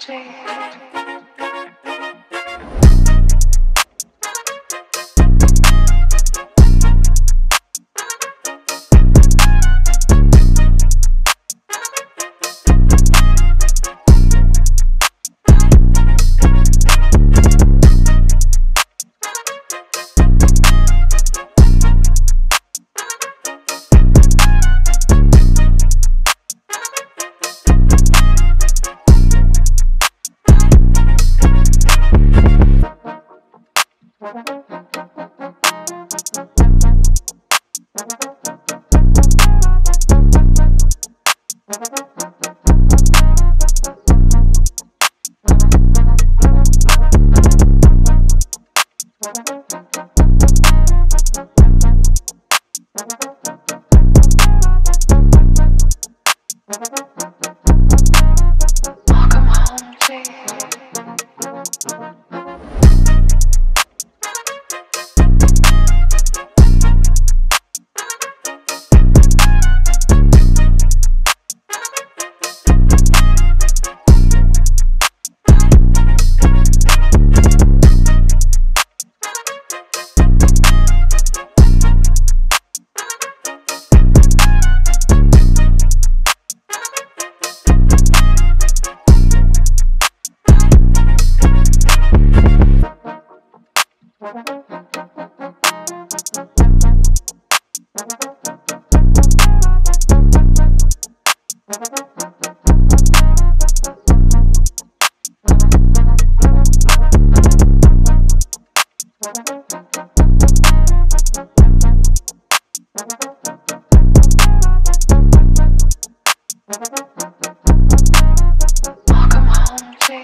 change. Welcome home, Jay. Welcome home, Jay.